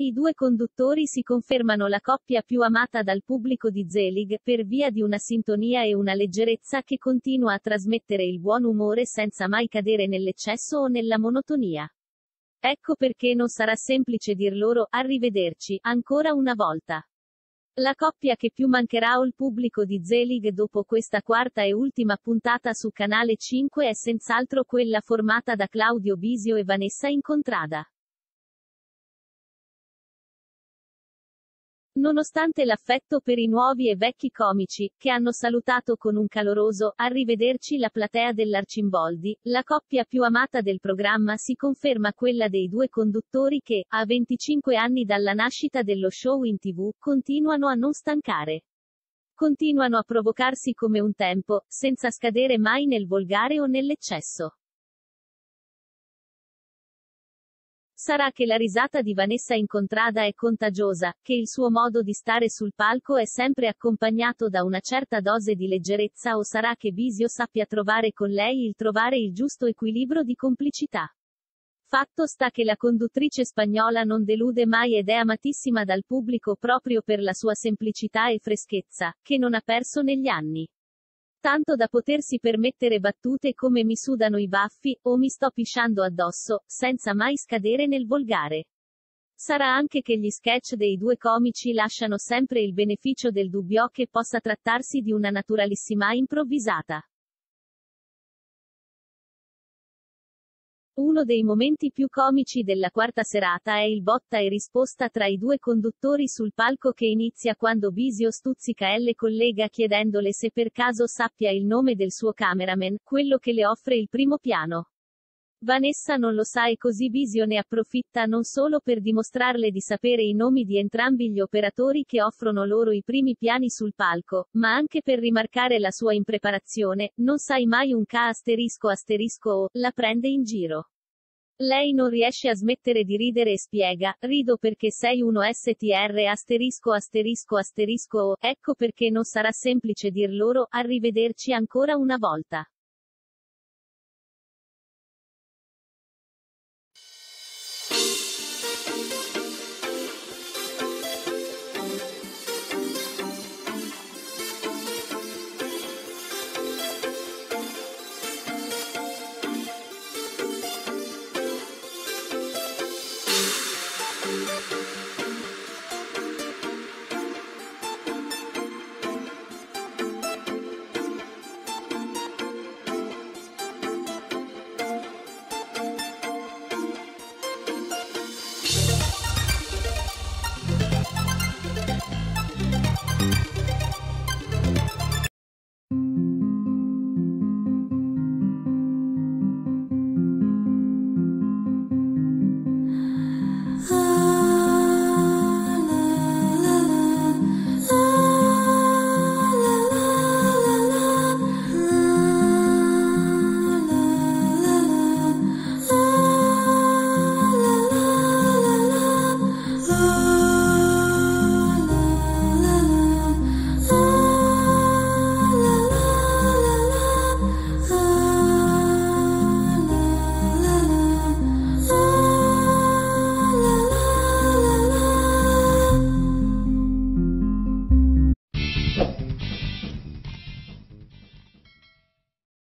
I due conduttori si confermano la coppia più amata dal pubblico di Zelig, per via di una sintonia e una leggerezza che continua a trasmettere il buon umore senza mai cadere nell'eccesso o nella monotonia. Ecco perché non sarà semplice dir loro, arrivederci, ancora una volta. La coppia che più mancherà al pubblico di Zelig dopo questa quarta e ultima puntata su Canale 5 è senz'altro quella formata da Claudio Bisio e Vanessa Incontrada. Nonostante l'affetto per i nuovi e vecchi comici, che hanno salutato con un caloroso arrivederci la platea dell'Arcimboldi, la coppia più amata del programma si conferma quella dei due conduttori che, a 25 anni dalla nascita dello show in tv, continuano a non stancare. Continuano a provocarsi come un tempo, senza scadere mai nel volgare o nell'eccesso. Sarà che la risata di Vanessa Incontrada è contagiosa, che il suo modo di stare sul palco è sempre accompagnato da una certa dose di leggerezza o sarà che Bisio sappia trovare con lei il trovare il giusto equilibrio di complicità. Fatto sta che la conduttrice spagnola non delude mai ed è amatissima dal pubblico proprio per la sua semplicità e freschezza, che non ha perso negli anni. Tanto da potersi permettere battute come mi sudano i baffi, o mi sto pisciando addosso, senza mai scadere nel volgare. Sarà anche che gli sketch dei due comici lasciano sempre il beneficio del dubbio che possa trattarsi di una naturalissima improvvisata. Uno dei momenti più comici della quarta serata è il botta e risposta tra i due conduttori sul palco che inizia quando Bisio stuzzica L collega chiedendole se per caso sappia il nome del suo cameraman, quello che le offre il primo piano. Vanessa non lo sa e così Bisio ne approfitta non solo per dimostrarle di sapere i nomi di entrambi gli operatori che offrono loro i primi piani sul palco, ma anche per rimarcare la sua impreparazione, non sai mai un K asterisco asterisco o, la prende in giro. Lei non riesce a smettere di ridere e spiega, rido perché sei uno STR asterisco asterisco asterisco o, ecco perché non sarà semplice dir loro, arrivederci ancora una volta.